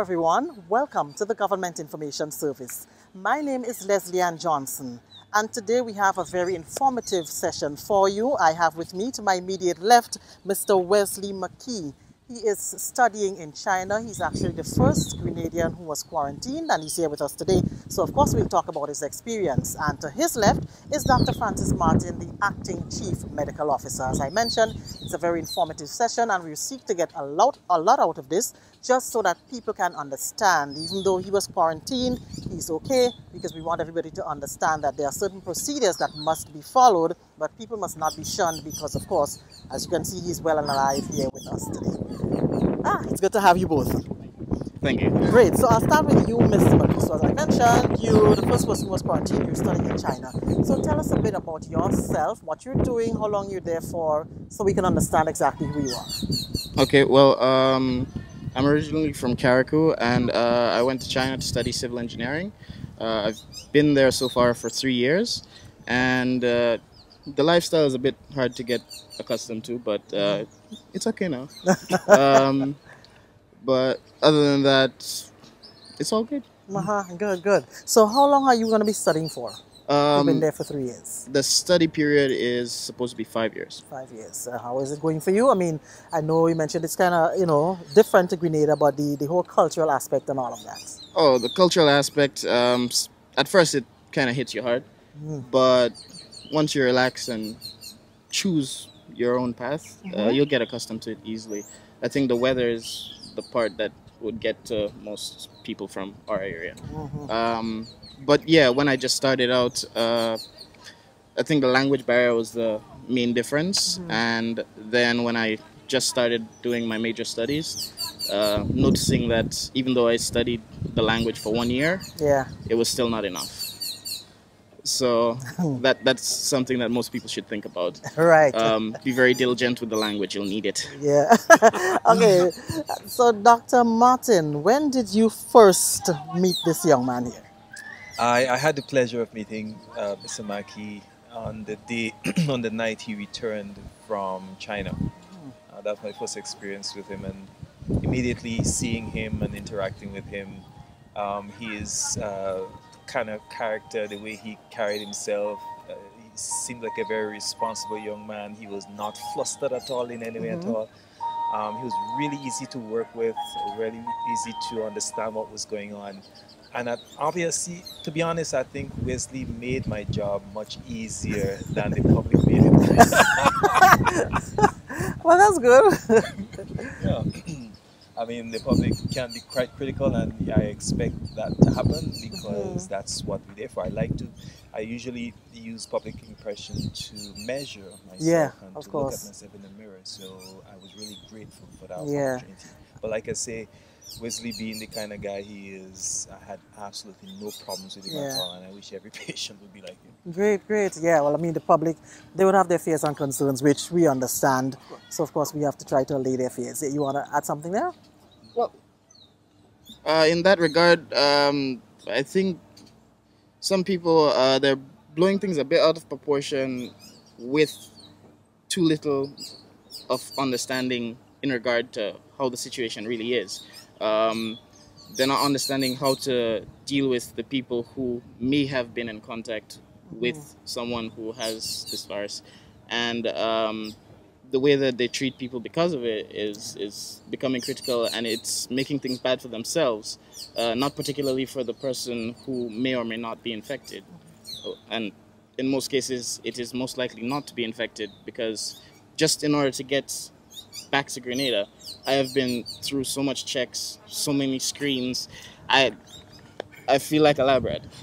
Everyone, welcome to the Government Information Service. My name is Leslie Ann Johnson and today we have a very informative session for you. I have with me to my immediate left Mr. Wesley McKie. He is studying in China. He's actually the first Grenadian who was quarantined and he's here with us today. So of course we'll talk about his experience. And to his left is Dr. Francis Martin, the acting chief medical officer. As I mentioned, it's a very informative session and we seek to get a lot, a lot out of this just so that people can understand. Even though he was quarantined, he's okay because we want everybody to understand that there are certain procedures that must be followed, but people must not be shunned because, of course, as you can see, he's well and alive here with us today. Ah, it's good to have you both. Thank you. Great. So I'll start with you, Mr. Marcus. So as I mentioned, you the first person who was quarantined, you're studying in China. So tell us a bit about yourself, what you're doing, how long you're there for, so we can understand exactly who you are. Okay, well, um, I'm originally from Carriacou and uh, I went to China to study civil engineering. Uh, I've been there so far for three years and uh, the lifestyle is a bit hard to get accustomed to, but uh, it's okay now. um, but other than that, it's all good. Uh-huh, good, good. So how long are you going to be studying for? You've been Um, there for three years. the study period is supposed to be five years. Five years. Uh, how is it going for you? I mean, I know you mentioned it's kind of, you know, different to Grenada, but the, the whole cultural aspect and all of that. Oh, the cultural aspect. Um, at first, it kind of hits you hard, Mm. but once you relax and choose your own path, uh, Mhm. you'll get accustomed to it easily. I think the weather is the part that would get to most people from our area. Mhm. Um, but yeah, when I just started out, uh, I think the language barrier was the main difference. Mhm. And then when I just started doing my major studies, uh, noticing that even though I studied the language for one year, Yeah. it was still not enough. So that that's something that most people should think about. Right. Um, be very diligent with the language; you'll need it. Yeah. okay. So, Dr. Martin, when did you first meet this young man here? I, I had the pleasure of meeting uh, Mr. McKie on the day, on the night he returned from China. Uh, was my first experience with him, and immediately seeing him and interacting with him, um, is. uh, kind of character, the way he carried himself, uh, he seemed like a very responsible young man. He was not flustered at all in any way Mhm. at all. Um, he was really easy to work with, really easy to understand what was going on. And obviously, to be honest, I think Wesley made my job much easier than the public made it. Well, that's good. yeah. I mean, the public can be quite critical, and I expect that to happen because mm-hmm. that's what we're there for. I like to, I usually use public impression to measure myself Yeah, and of to course. look at myself in the mirror. So I was really grateful for that Yeah. opportunity. But like I say, Wesley being the kind of guy he is, I had absolutely no problems with him at all, and I wish every patient would be like him. Great, great. Yeah, well, I mean, the public, they would have their fears and concerns, which we understand. So, of course, we have to try to allay their fears. You want to add something there? Well, uh, in that regard, um, I think some people uh, they're blowing things a bit out of proportion with too little of understanding in regard to how the situation really is. Um, they're not understanding how to deal with the people who may have been in contact with someone who has this virus, and um, the way that they treat people because of it is is becoming critical, and it's making things bad for themselves, uh, not particularly for the person who may or may not be infected, and in most cases, it is most likely not to be infected because just in order to get back to Grenada, I have been through so much checks, so many screens. I I feel like a lab rat.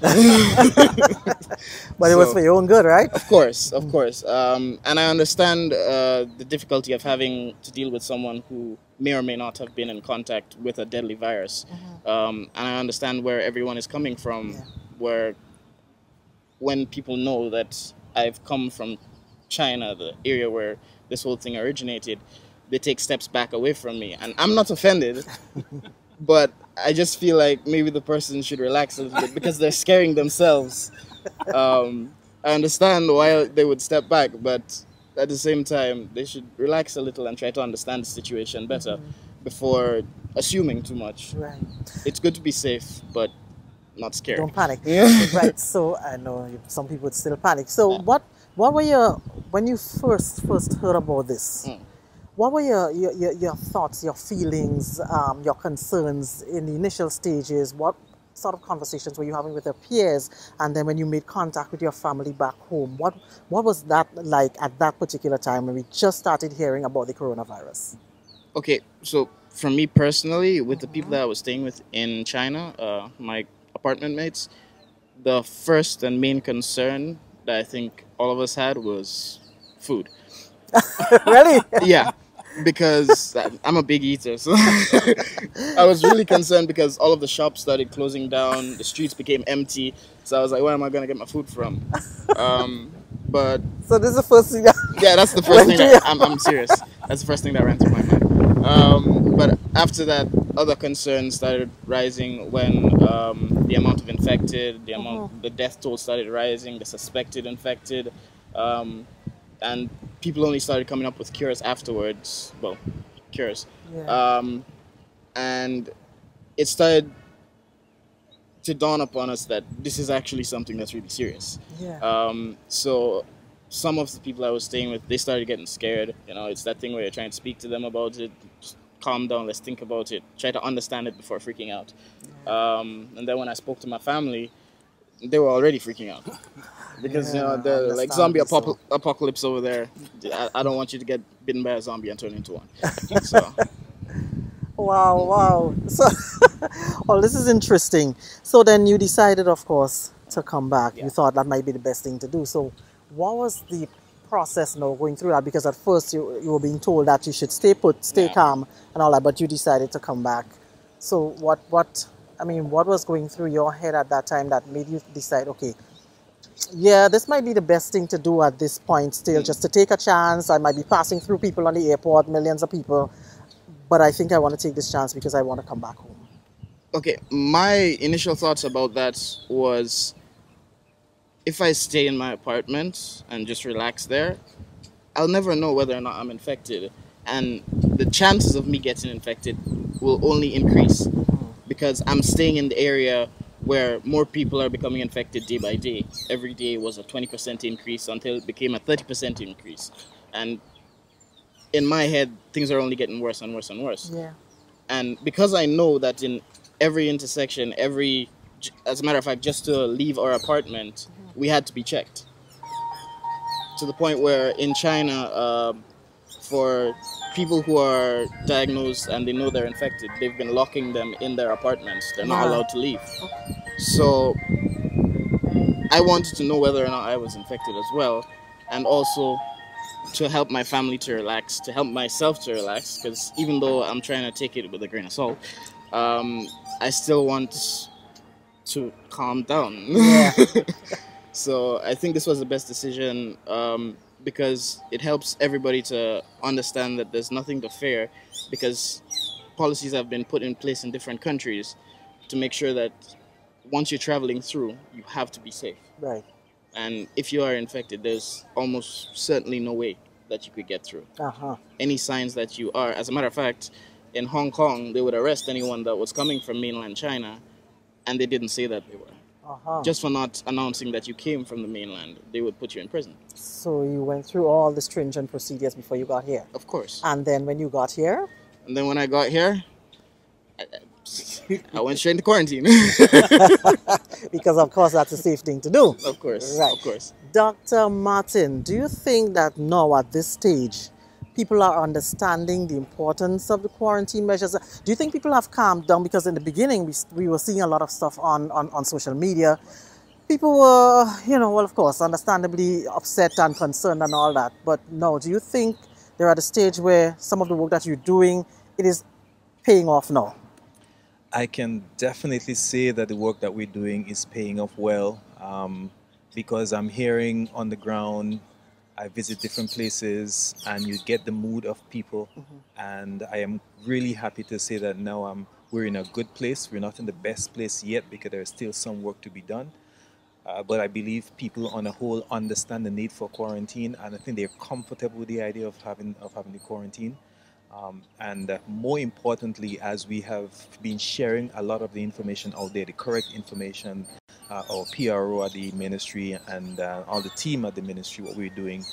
But it was for your own good, right? Of course, of course. Um, and I understand uh, the difficulty of having to deal with someone who may or may not have been in contact with a deadly virus. Um, and I understand where everyone is coming from, Yeah. where when people know that I've come from China, the area where this whole thing originated, they take steps back away from me. And I'm not offended, but I just feel like maybe the person should relax a little bit because they're scaring themselves. Um, I understand why they would step back, but at the same time, they should relax a little and try to understand the situation better before assuming too much. Right. It's good to be safe, but not scared. Don't panic. Yeah. right. So I know some people would still panic. So what what were your when you first first heard about this? Mm. What were your, your, your, thoughts, your feelings, um, your concerns in the initial stages? What sort of conversations were you having with your peers? And then when you made contact with your family back home, what what was that like at that particular time when we just started hearing about the coronavirus? Okay, so for me personally, with the people that I was staying with in China, uh, my apartment mates, the first and main concern that I think all of us had was food. really? Yeah, because I'm a big eater, so I was really concerned because all of the shops started closing down, the streets became empty. So I was like, where am I gonna get my food from? Um, but So this is the first thing that yeah, that's the first thing. That, I'm, I'm serious. That's the first thing that ran through my mind. Um, but after that, other concerns started rising when um, the amount of infected, the amount, the death toll started rising, the suspected infected, um, and people only started coming up with cures afterwards. Well, cures, Yeah. um, and it started to dawn upon us that this is actually something that's really serious. yeah. Um, so some of the people I was staying with, they started getting scared. You know, it's that thing where you're trying to speak to them about it. Just calm down. Let's think about it. Try to understand it before freaking out. Um, and then when I spoke to my family, they were already freaking out because you know the like zombie apocalypse over there. I, I don't want you to get bitten by a zombie and turn into one. So Wow, wow. So, well, this is interesting. So then you decided, of course, to come back. You thought that might be the best thing to do. So, what was the process now going through that? Because at first you, you were being told that you should stay put, stay Yeah. calm, and all that, but you decided to come back. So, what, what, I mean, what was going through your head at that time that made you decide, okay, yeah, this might be the best thing to do at this point still, just to take a chance. I might be passing through people on the airport, millions of people, but I think I want to take this chance because I want to come back home. okay, my initial thoughts about that was if I stay in my apartment and just relax there, I'll never know whether or not I'm infected. And the chances of me getting infected will only increase mm-hmm. because I'm staying in the area where more people are becoming infected day by day. Every day was a 20% increase until it became a 30% increase. And in my head, things are only getting worse and worse and worse Yeah. and because I know that in every intersection, every as a matter of fact, just to leave our apartment, we had to be checked. To the point where in China, um, for people who are diagnosed and they know they're infected, they've been locking them in their apartments. They're not Wow. allowed to leave. So I wanted to know whether or not I was infected as well, and also to help my family to relax, to help myself to relax, because even though I'm trying to take it with a grain of salt, um, I still want to calm down. Yeah. so I think this was the best decision um, because it helps everybody to understand that there's nothing to fear, because policies have been put in place in different countries to make sure that once you're traveling through, you have to be safe. Right. And if you are infected, there's almost certainly no way that you could get through. Uh huh. Any signs that you are, as a matter of fact, in Hong Kong, they would arrest anyone that was coming from mainland China, and they didn't say that they were. Uh huh. Just for not announcing that you came from the mainland, they would put you in prison. So you went through all the stringent procedures before you got here, Of course. and then when you got here, And then when I got here, I, I went straight into quarantine. because of course that's a safe thing to do. of course. Right. Of course. Dr. Martin, do you think that now at this stage, people are understanding the importance of the quarantine measures? Do you think people have calmed down? Because in the beginning, we, we were seeing a lot of stuff on, on, on social media. People were, you know, well, of course, understandably upset and concerned and all that. But no, do you think they're at a stage where some of the work that you're doing, it is paying off now? I can definitely say that the work that we're doing is paying off well um, because I'm hearing on the ground. I visit different places and you get the mood of people. And I am really happy to say that now I'm, we're in a good place. We're not in the best place yet because there's still some work to be done. Uh, but I believe people on a whole understand the need for quarantine, and I think they're comfortable with the idea of having of having the quarantine. Um, and uh, more importantly, as we have been sharing a lot of the information out there, the correct information, uh, our PRO at the ministry and uh, all the team at the ministry, what we're doing,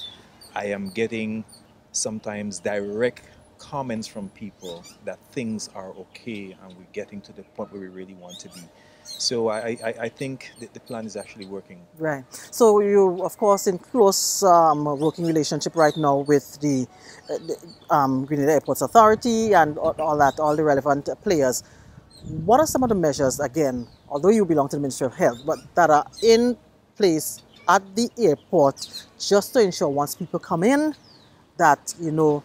I am getting sometimes direct comments from people that things are okay and we're getting to the point where we really want to be. So I, I, I think the plan is actually working. Right. So you, of course, in close um, working relationship right now with the, uh, the um, Grenada Airports Authority and all, all, that, all the relevant players. What are some of the measures, again, although you belong to the Ministry of Health, but that are in place at the airport just to ensure once people come in that, you know,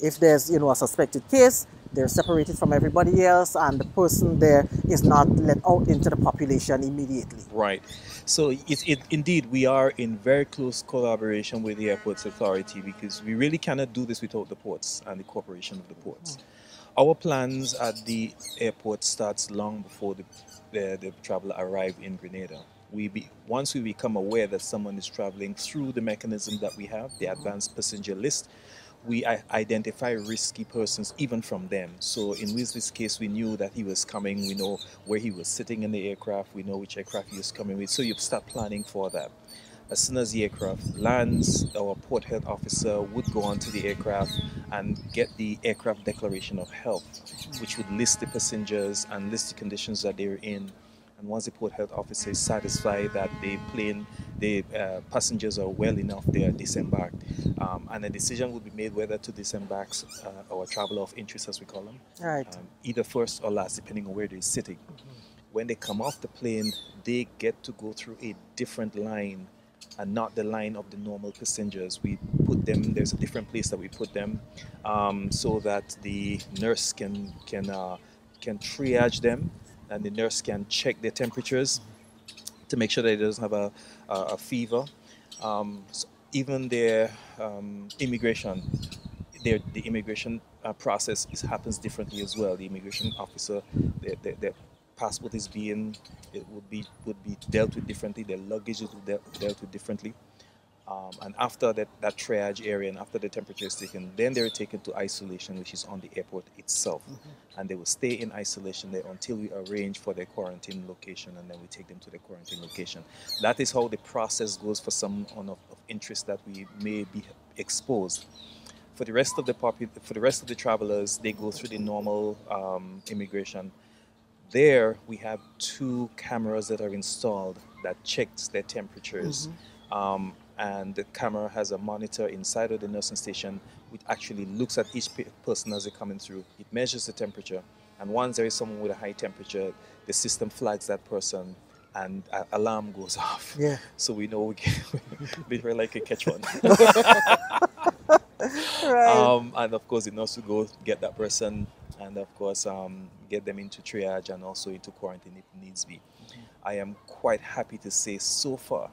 if there's, you know, a suspected case, they're separated from everybody else and the person there is not let out into the population immediately. Right. So it, it, indeed, we are in very close collaboration with the Airports Authority because we really cannot do this without the ports and the cooperation of the ports. Mm. Our plans at the airport starts long before the, the, the traveler arrive in Grenada. We be, once we become aware that someone is traveling through the mechanism that we have, the mm-hmm. advanced passenger list, we identify risky persons even from them. So in Wesley's case, we knew that he was coming. We know where he was sitting in the aircraft. We know which aircraft he was coming with. So you start planning for that. As soon as the aircraft lands, our port health officer would go onto the aircraft and get the aircraft declaration of health, which would list the passengers and list the conditions that they're in and once the port health officer is satisfied that the plane, the uh, passengers are well enough, they are disembarked. Um, and a decision will be made whether to disembark uh, our traveler of interest, as we call them, right. Um, either first or last, depending on where they're sitting. Mm -hmm. When they come off the plane, they get to go through a different line and not the line of the normal passengers. We put them, there's a different place that we put them um, so that the nurse can, can, uh, can triage them and the nurse can check their temperatures to make sure that it doesn't have a, a, a fever. Um, so even their um, immigration, their, the immigration uh, process is, happens differently as well. The immigration officer, their, their, passport is being, it would be would be dealt with differently. Their luggage is dealt, dealt with differently. Um, and after that, that triage area and after the temperature is taken, then they're taken to isolation, which is on the airport itself. Mm -hmm. And they will stay in isolation there until we arrange for their quarantine location and then we take them to the quarantine location. That is how the process goes for someone of, of interest that we may be exposed. For the rest of the for the rest of the travelers, they go through the normal um, immigration. There, we have two cameras that are installed that checks their temperatures. Mm -hmm. um, and the camera has a monitor inside of the nursing station which actually looks at each person as they're coming through. It measures the temperature, and once there is someone with a high temperature, the system flags that person and an alarm goes off. Yeah. So we know we can, we're like a catch one. right. Um, and of course, the nurse will go get that person and of course um, get them into triage and also into quarantine if needs be. Mm -hmm. I am quite happy to say so far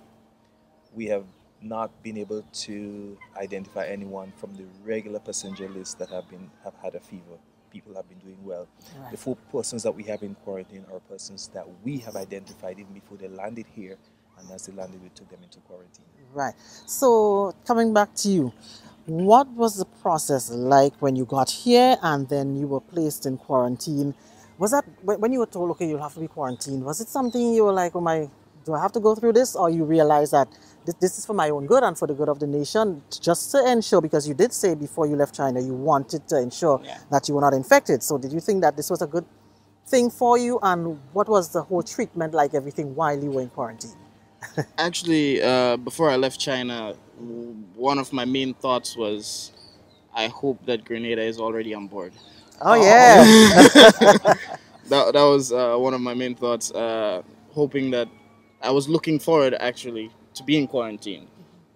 we have not been able to identify anyone from the regular passenger list that have been have had a fever. People have been doing well. Right. The four persons that we have in quarantine are persons that we have identified even before they landed here, and as they landed, we took them into quarantine. Right. So coming back to you, what was the process like when you got here and then you were placed in quarantine? Was that when you were told, okay, you'll have to be quarantined? Was it something you were like, oh my, do I have to go through this, or you realize that this, this is for my own good and for the good of the nation, just to ensure, because you did say before you left China you wanted to ensure yeah. that you were not infected. So did you think that this was a good thing for you? And what was the whole treatment like, everything, while you were in quarantine? Actually, uh, before I left China, one of my main thoughts was, I hope that Grenada is already on board. Oh, yeah. that, that was uh, one of my main thoughts, uh, hoping that I was looking forward actually to be in quarantine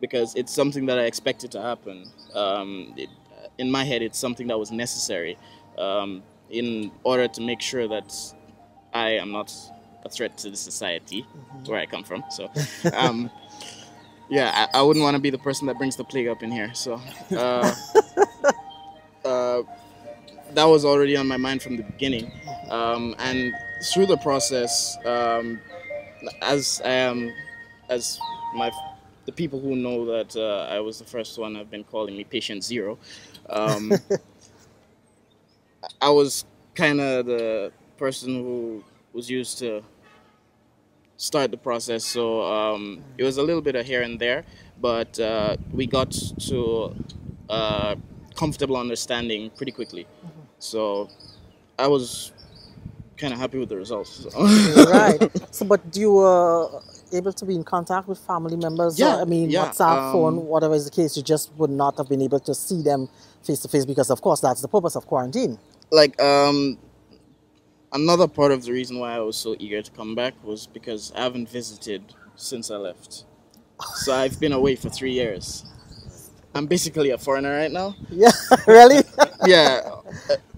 because it's something that I expected to happen. Um, it, in my head, it's something that was necessary um, in order to make sure that I am not a threat to the society mm-hmm. where I come from. So, um, yeah, I, I wouldn't want to be the person that brings the plague up in here. So, uh, uh, that was already on my mind from the beginning. Um, and through the process, um, as I am as my the people who know that uh, I was the first one have been calling me patient zero. Um, I was kind of the person who was used to start the process, so um, it was a little bit of here and there, but uh, we got to uh, comfortable understanding pretty quickly. So I was kind of happy with the results. so. right. So, but do you were able to be in contact with family members? Yeah, I mean, yeah, WhatsApp, phone, um, whatever is the case, you just would not have been able to see them face to face because, of course, that's the purpose of quarantine. like um another part of the reason why I was so eager to come back was because I haven't visited since I left. So I've been away for three years. I'm basically a foreigner right now. Yeah, really? Yeah,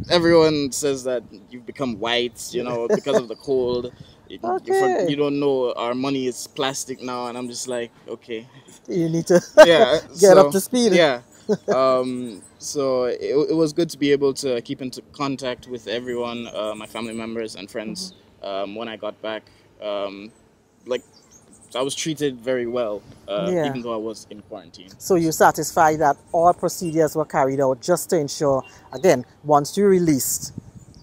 everyone says that you've become white, you know, because of the cold. You, you, for- Okay. you don't know our money is plastic now, and I'm just like, okay, you need to yeah, get up to speed. yeah. Um, so it, it was good to be able to keep into contact with everyone, uh, my family members and friends. Um, when I got back, um, like I was treated very well, uh, Yeah. even though I was in quarantine. So you're satisfied that all procedures were carried out just to ensure, again, once you're released,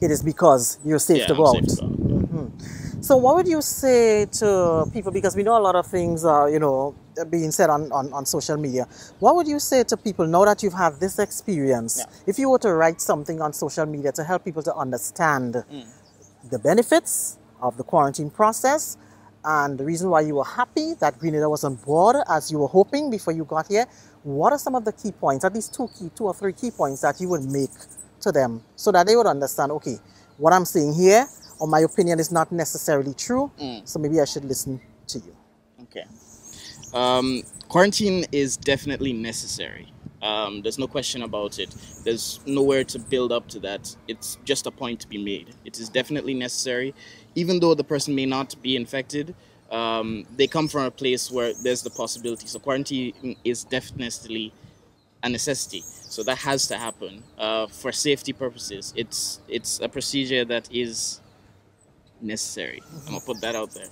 it is because you're safe yeah, to I'm go safe out. to go out, yeah. So, what would you say to people? Because we know a lot of things are, you know, being said on, on, on social media. What would you say to people now that you've had this experience? Yeah. If you were to write something on social media to help people to understand Mm. the benefits of the quarantine process and the reason why you were happy that Grenada was on board as you were hoping before you got here, what are some of the key points, at least two key, two or three key points that you would make to them so that they would understand, okay, what I'm saying here or my opinion is not necessarily true, Mm. so maybe I should listen to you. Okay. Um, quarantine is definitely necessary. Um, there's no question about it. There's nowhere to build up to that. It's just a point to be made. It is definitely necessary. Even though the person may not be infected, um, they come from a place where there's the possibility. So quarantine is definitely a necessity. So that has to happen uh, for safety purposes. It's it's a procedure that is necessary. I'm gonna put that out there.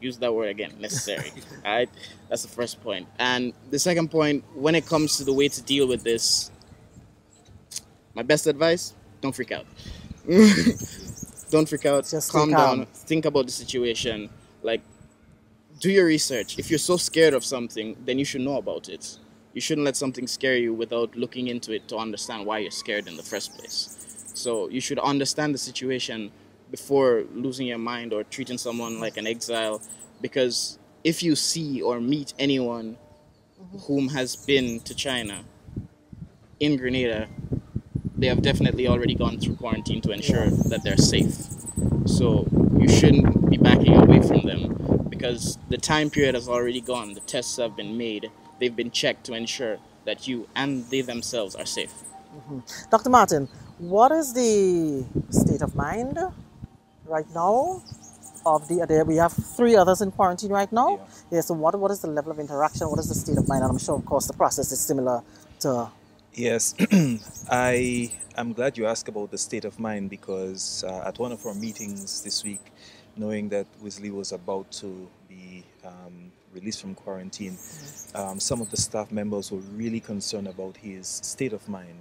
Use that word again, necessary. All right, that's the first point. And the second point, when it comes to the way to deal with this, my best advice: don't freak out. don't freak out. Just calm. down. Think about the situation. Like, do your research. If you're so scared of something, then you should know about it. You shouldn't let something scare you without looking into it to understand why you're scared in the first place. So you should understand the situation before losing your mind or treating someone like an exile because if you see or meet anyone whom has been to China in Grenada, they have definitely already gone through quarantine to ensure that they're safe. So you shouldn't be backing away from them because the time period has already gone. The tests have been made. They've been checked to ensure that you and they themselves are safe. Mm-hmm. Dr. Martin, what is the state of mind right now of the other? We have three others in quarantine right now. Yeah. so what, what is the level of interaction? What is the state of mind? And I'm sure, of course, the process is similar to. Yes, I am glad you asked about the state of mind because uh, at one of our meetings this week, knowing that Wesley was about to be um, released from quarantine, um, some of the staff members were really concerned about his state of mind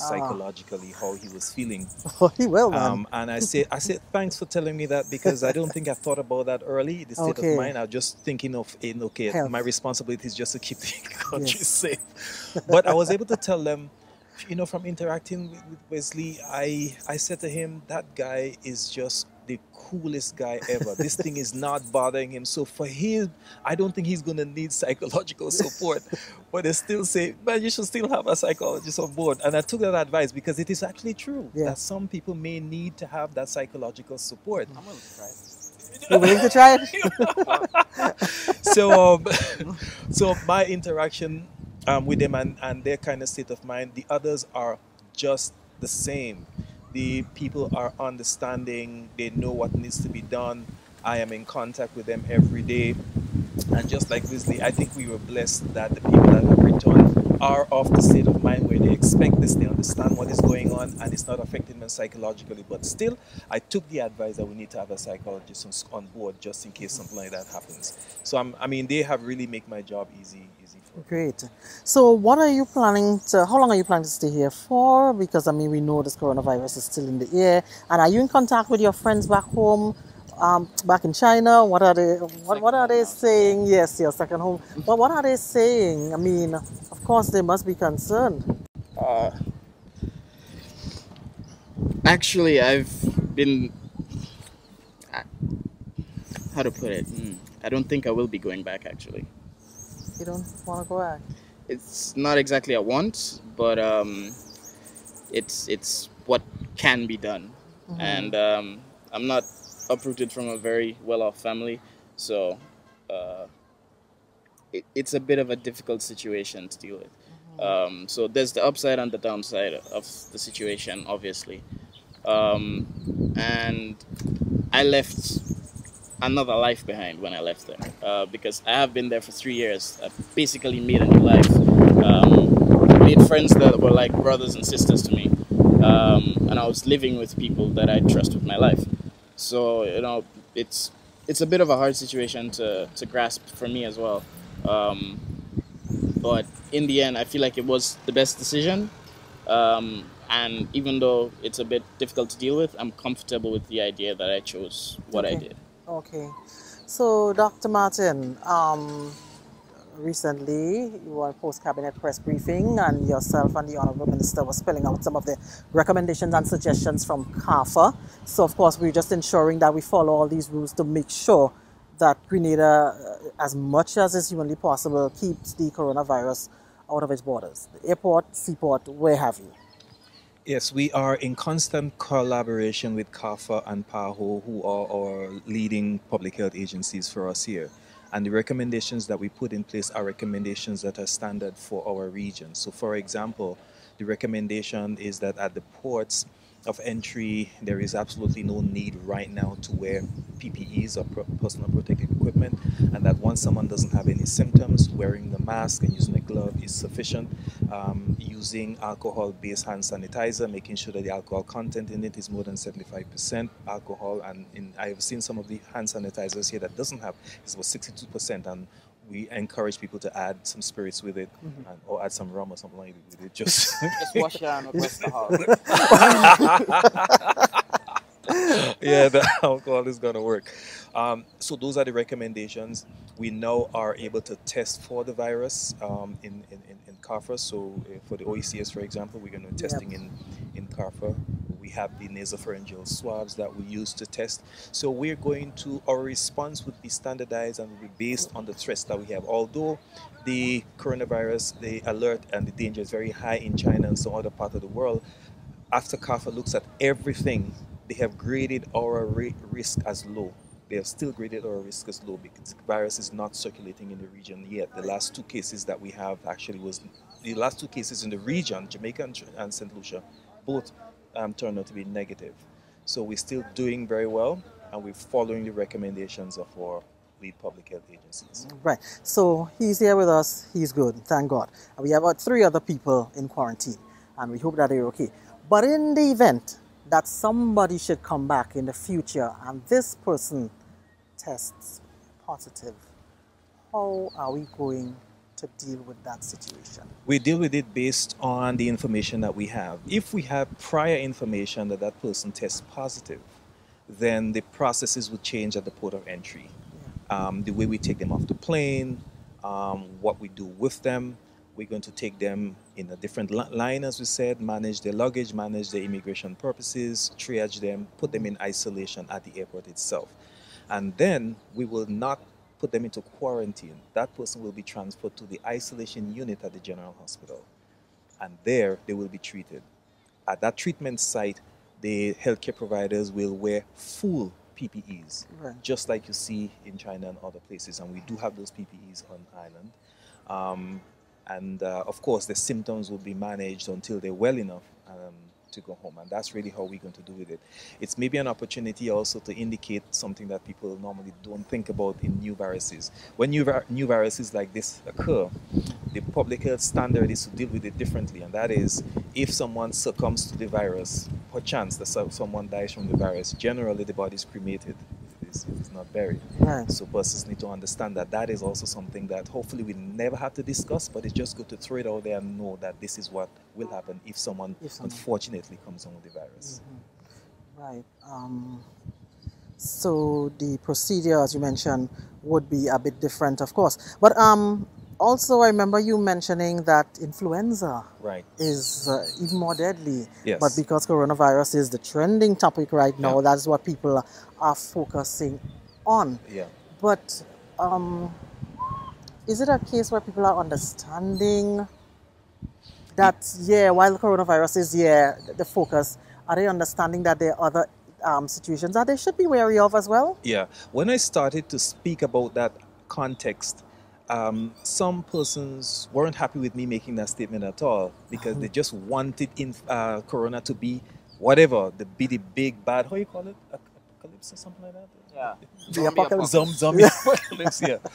and psychologically how he was feeling. Oh, he will, man. Um, and I said, I said, thanks for telling me that because I don't think I thought about that early. The state Okay. of mind, I was just thinking of, in, okay, Health. my responsibility is just to keep the country Yes. safe. But I was able to tell them, you know, from interacting with, with Wesley, I, I said to him, that guy is just the coolest guy ever. this thing is not bothering him. So for him, I don't think he's going to need psychological support. but they still say, man, you should still have a psychologist on board. And I took that advice because it is actually true Yeah. that some people may need to have that psychological support. I'm gonna try. you willing to try it? so um, so my interaction um, with them and, and their kind of state of mind the others are just the same the people are understanding they know what needs to be done i am in contact with them every day And just like Wesley, I think we were blessed that the people that have returned are of the state of mind where they expect this, they understand what is going on, and it's not affecting them psychologically. But still, I took the advice that we need to have a psychologist on, board just in case something like that happens. So I'm, I mean, they have really make my job easy, easy. Great. So, what are you planning to? How long are you planning to stay here for? Because I mean, we know this coronavirus is still in the air. And are you in contact with your friends back home, um, back in China? What are they? What, what are they saying? Yes, your second home. But what are they saying? I mean, of course, they must be concerned. Uh, actually, I've been. I- How to put it? Hmm, I don't think I will be going back. Actually, You don't want to go back. it's not exactly a want, but um, it's it's what can be done, and um, I'm not uprooted from a very well-off family, so uh, it, it's a bit of a difficult situation to deal with. Um, so there's the upside and the downside of the situation, obviously. Um, and I left another life behind when I left there uh, because I have been there for three years. I basically made a new life, um, made friends that were like brothers and sisters to me, um, and I was living with people that I trust with my life. So you know, it's it's a bit of a hard situation to, to grasp for me as well. Um, but in the end, I feel like it was the best decision. Um, and even though it's a bit difficult to deal with, I'm comfortable with the idea that I chose what I did. Okay. So, Dr. Martin, um, recently you were in post cabinet press briefing, and yourself and the Honorable Minister were spelling out some of the recommendations and suggestions from CARPHA. So, of course, we're just ensuring that we follow all these rules to make sure that Grenada, uh, as much as is humanly possible, keeps the coronavirus out of its borders. The airport, seaport, where have you. Yes, we are in constant collaboration with CARPHA and PAHO, who are our leading public health agencies for us here. And the recommendations that we put in place are recommendations that are standard for our region. So, for example, the recommendation is that at the ports of entry, there is absolutely no need right now to wear PPEs or personal protective equipment, and that once someone doesn't have any symptoms, wearing the mask and using a glove is sufficient. Um, using alcohol-based hand sanitizer, making sure that the alcohol content in it is more than 75% alcohol, and in, I have seen some of the hand sanitizers here that doesn't have it's about 62%, and we encourage people to add some spirits with it, and, or add some rum or something like that with it. Just Just wash your hand with West yeah, the alcohol is going to work. Um, so those are the recommendations. We now are able to test for the virus um, in, in, in, in CARPHA. So uh, for the OECS, for example, we're going to be testing in, in CARPHA. Have the nasopharyngeal swabs that we use to test. So we're going to, our response would be standardized and be based on the threats that we have. Although the coronavirus, the alert and the danger is very high in China and some other part of the world, after CARPHA looks at everything, they have graded our ri- risk as low. They have still graded our risk as low because the virus is not circulating in the region yet. The last two cases that we have actually was the last two cases in the region, Jamaica and, and St. Lucia, both um, turned out to be negative. So we're still doing very well, and we're following the recommendations of our lead public health agencies. Right. So he's here with us. He's good. Thank God. And we have about three other people in quarantine, and we hope that they're okay. But in the event that somebody should come back in the future and this person tests positive, how are we going to deal with that situation? we deal with it based on the information that we have. If we have prior information that that person tests positive, then the processes would change at the port of entry. Um, the way we take them off the plane, um, what we do with them. We're going to take them in a different line, as we said, manage their luggage, manage their immigration purposes, triage them, put them in isolation at the airport itself. And then we will not put them into quarantine. That person will be transferred to the isolation unit at the general hospital. And there they will be treated. At that treatment site, the healthcare providers will wear full PPEs, Right. just like you see in China and other places. And we do have those PPEs on island. Um, and uh, of course, the symptoms will be managed until they're well enough um, to go home. And that's really how we're going to do with it. It's maybe an opportunity also to indicate something that people normally don't think about in new viruses. When new, new viruses like this occur, the public health standard is to deal with it differently. And that is if someone succumbs to the virus, perchance that someone dies from the virus, generally the body is cremated is, is not buried. Right. So persons need to understand that that is also something that hopefully we never have to discuss, but it's just good to throw it out there and know that this is what will happen if someone, if someone. unfortunately comes down with the virus. Mm-hmm. Right. Um, so the procedure, as you mentioned, would be a bit different, of course. But um, also, I remember you mentioning that influenza right. is uh, even more deadly. Yes. But because coronavirus is the trending topic right now, yeah. that's what people are focusing on. Yeah. But um, is it a case where people are understanding that, yeah, while coronavirus is, yeah, the focus, are they understanding that there are other um, situations that they should be wary of as well? Yeah. When I started to speak about that context, um, some persons weren't happy with me making that statement at all because they just wanted in uh, Corona to be whatever the be the big bad how you call it apocalypse or something like that. Yeah, the apocalypse. Zombie, zombie apocalypse. Yeah.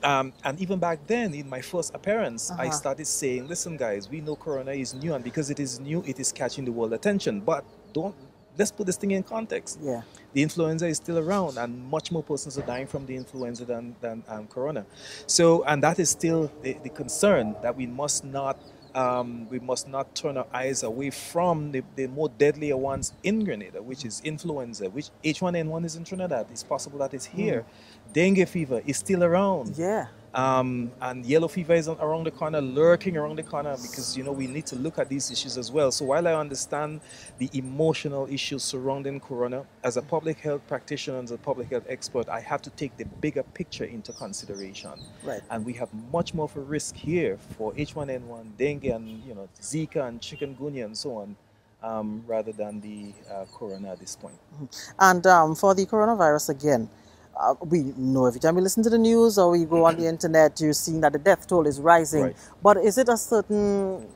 Um, and even back then, in my first appearance, uh-huh. I started saying, "Listen, guys, we know Corona is new, and because it is new, it is catching the world attention. But don't let's put this thing in context. Yeah. The influenza is still around, and much more persons are dying from the influenza than, than um, corona. So, and that is still the, the concern that we must not um, we must not turn our eyes away from the, the more deadlier ones in Grenada, which is influenza, which H1N1 is in Trinidad. It's possible that it's here. Mm. Dengue fever is still around. Yeah. Um, and yellow fever is around the corner, lurking around the corner because you know we need to look at these issues as well. So while I understand the emotional issues surrounding corona, as a public health practitioner, as a public health expert, I have to take the bigger picture into consideration. Right. And we have much more of a risk here for H1N1, dengue, and you know Zika and chikungunya and so on. Um, rather than the uh, corona at this point. Mm-hmm. And um, for the coronavirus again, uh, we know every time we listen to the news or we go on the internet, you're seeing that the death toll is rising. Right. But is it a certain,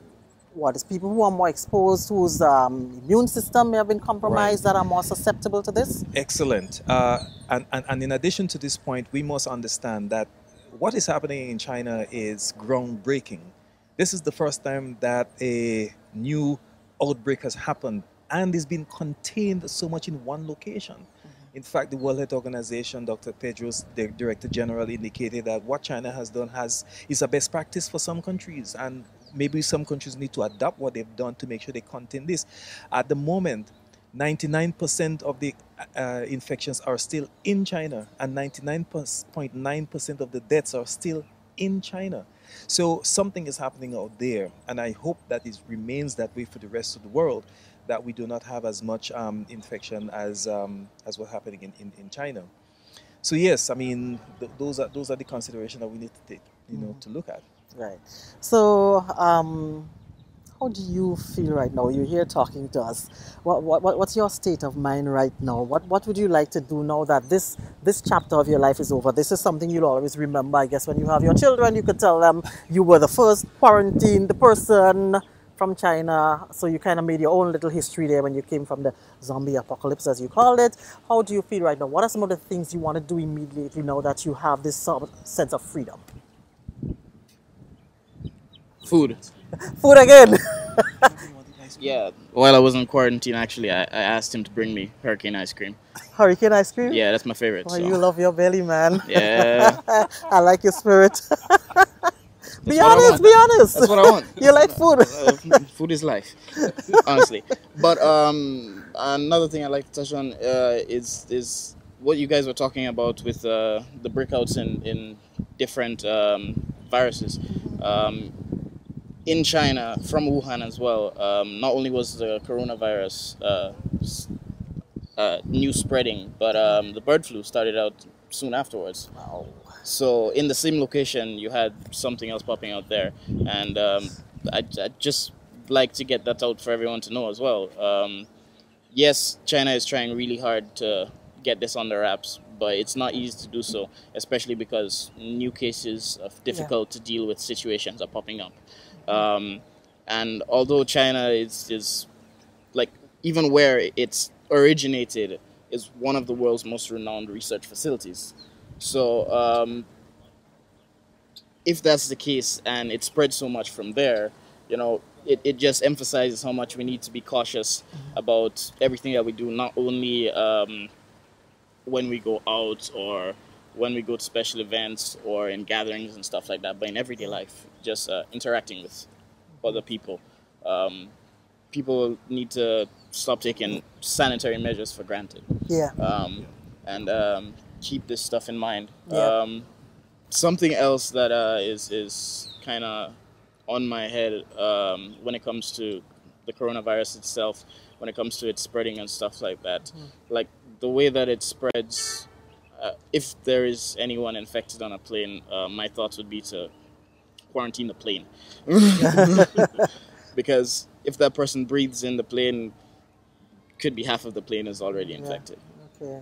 what is people who are more exposed, whose um, immune system may have been compromised, right. that are more susceptible to this? Excellent. Uh, and, and, and in addition to this point, we must understand that what is happening in China is groundbreaking. This is the first time that a new outbreak has happened and is being contained so much in one location. In fact, the World Health Organization, Dr. Tedros, the Director General, indicated that what China has done has is a best practice for some countries, and maybe some countries need to adapt what they've done to make sure they contain this. At the moment, 99% of the uh, infections are still in China, and 99.9% of the deaths are still in China. So something is happening out there, and I hope that it remains that way for the rest of the world that we do not have as much um, infection as um, as what's happening in, in, in, China. So yes, I mean th- those are those are the considerations that we need to take, you know, mm. to look at. Right. So um, how do you feel right now? You're here talking to us. What, what, what's your state of mind right now? What what would you like to do now that this this chapter of your life is over? This is something you'll always remember. I guess when you have your children, you could tell them you were the first quarantined person from China, so you kind of made your own little history there when you came from the zombie apocalypse, as you called it. How do you feel right now? What are some of the things you want to do immediately now that you have this sort of sense of freedom? Food. Food again. yeah. While I was in quarantine, actually, I, I asked him to bring me hurricane ice cream. Hurricane ice cream? Yeah, that's my favorite. Oh, so. you love your belly, man. Yeah. I like your spirit. Be honest, be honest. That's what I want. you like food. Uh, food is life, honestly. But um, another thing I'd like to touch on uh, is is what you guys were talking about with uh, the breakouts in in different um, viruses. Um, in China, from Wuhan as well, um, not only was the coronavirus uh, uh, new spreading, but um, the bird flu started out soon afterwards. Wow. So in the same location, you had something else popping out there, and um, I, I just like to get that out for everyone to know as well. Um, yes, China is trying really hard to get this on the wraps, but it's not easy to do so, especially because new cases of difficult yeah. to deal with situations are popping up. Um, and although China is, is like even where it's originated is one of the world's most renowned research facilities. So um, if that's the case and it spreads so much from there, you know, it, it just emphasizes how much we need to be cautious about everything that we do, not only um, when we go out or when we go to special events or in gatherings and stuff like that, but in everyday life, just uh, interacting with other people. Um, people need to stop taking sanitary measures for granted Yeah. um, and um, keep this stuff in mind. Yeah. Um, something else that uh, is is kind of on my head um, when it comes to the coronavirus itself, when it comes to its spreading and stuff like that, like the way that it spreads. Uh, if there is anyone infected on a plane, uh, my thoughts would be to quarantine the plane. because if that person breathes in the plane, could be half of the plane is already infected. Okay.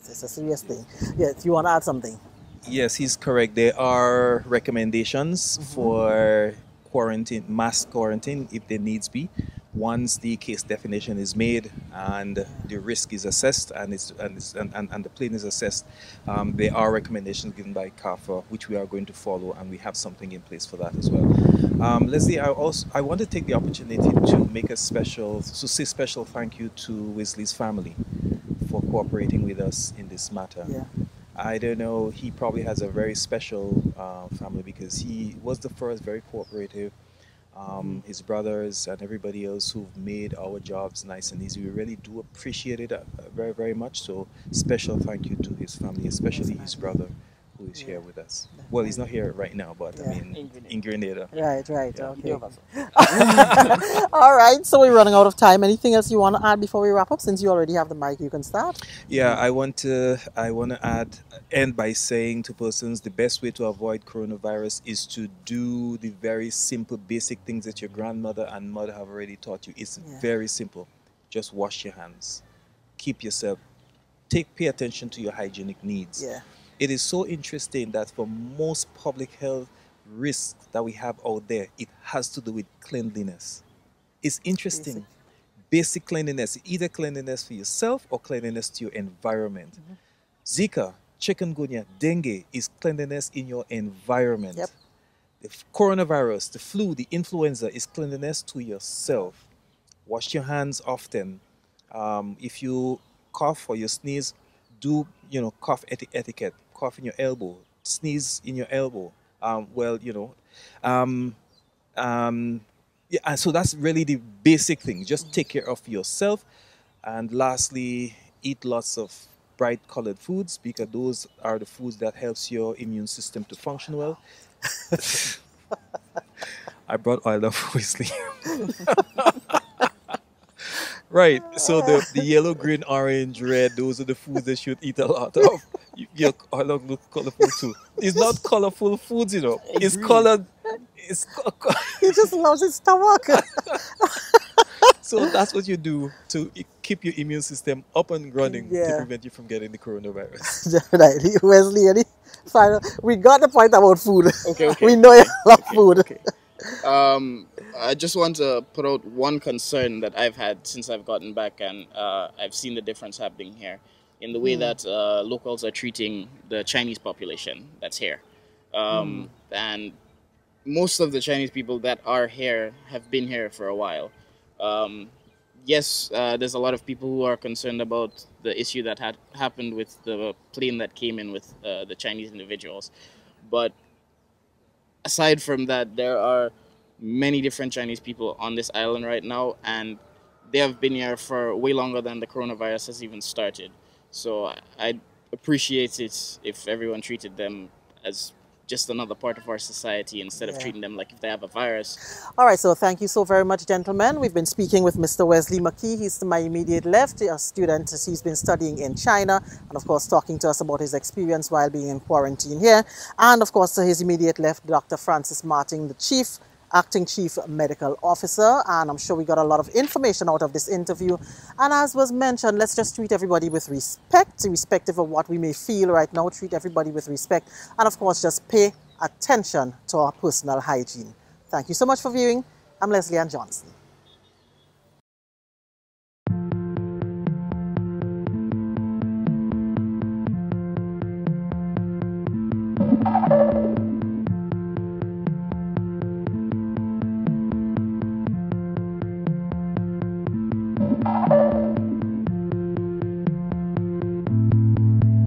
It's, it's a serious thing. Yes, you want to add something. Yes, he's correct. There are recommendations for quarantine, mass quarantine, if there needs be. Once the case definition is made and the risk is assessed and it's, and, it's, and, and, and the plane is assessed, um, there are recommendations given by CARPHA which we are going to follow, and we have something in place for that as well. Um, Leslie, I also I want to take the opportunity to make a special, to say special thank you to Wesley's family for cooperating with us in this matter. Yeah. I don't know. He probably has a very special uh, family because he was the first, very cooperative. Um, his brothers and everybody else who've made our jobs nice and easy. We really do appreciate it uh, very, very much. So, special thank you to his family, especially his brother who is here with us. Well, he's not here right now, but Yeah. I mean, in Grenada. Right, right. Yeah. Okay. All right. So we're running out of time. Anything else you want to add before we wrap up? Since you already have the mic, you can start. Yeah, I want to I want to add end by saying to persons the best way to avoid coronavirus is to do the very simple basic things that your grandmother and mother have already taught you. It's Yeah. very simple. Just wash your hands. Keep yourself take pay attention to your hygienic needs. Yeah. It is so interesting that for most public health risks that we have out there, it has to do with cleanliness. It's interesting. Basic. Basic, cleanliness, either cleanliness for yourself or cleanliness to your environment. Mm-hmm. Zika, chikungunya, dengue is cleanliness in your environment. Yep. The coronavirus, the flu, the influenza is cleanliness to yourself. Wash your hands often. Um, if you cough or you sneeze, do you know cough eti- etiquette. Cough in your elbow, sneeze in your elbow. Um, well, you know, um, um, yeah. And so that's really the basic thing. Just take care of yourself, and lastly, eat lots of bright colored foods because those are the foods that helps your immune system to function well. I brought oil of Wesley. right. So the, the yellow, green, orange, red, those are the foods they should eat a lot of. You, your oil of look colorful too. It's not colorful foods, you know. It's colored. It's co- co- He just loves his stomach. so that's what you do to keep your immune system up and running Yeah. to prevent you from getting the coronavirus. Definitely. Wesley, any final? We got the point about food. Okay, okay. we know you love food. Okay. Um, I just want to put out one concern that I've had since I've gotten back, and uh, I've seen the difference happening here in the way that uh, locals are treating the Chinese population that's here. Um, And most of the Chinese people that are here have been here for a while. Um, yes, uh, there's a lot of people who are concerned about the issue that had happened with the plane that came in with uh, the Chinese individuals, but aside from that, there are many different Chinese people on this island right now, and they have been here for way longer than the coronavirus has even started. So I- I'd appreciate it if everyone treated them as just another part of our society instead of treating them like if they have a virus. All right, so thank you so very much, gentlemen. We've been speaking with Mr. Wesley McKie. He's to my immediate left, a student. He's been studying in China, and of course, talking to us about his experience while being in quarantine here. And of course, to his immediate left, Dr. Francis Martin, the chief, acting chief medical officer. And I'm sure we got a lot of information out of this interview. And as was mentioned, let's just treat everybody with respect, irrespective of what we may feel right now. Treat everybody with respect, and of course, just pay attention to our personal hygiene. Thank you so much for viewing. I'm Leslie Ann Johnson.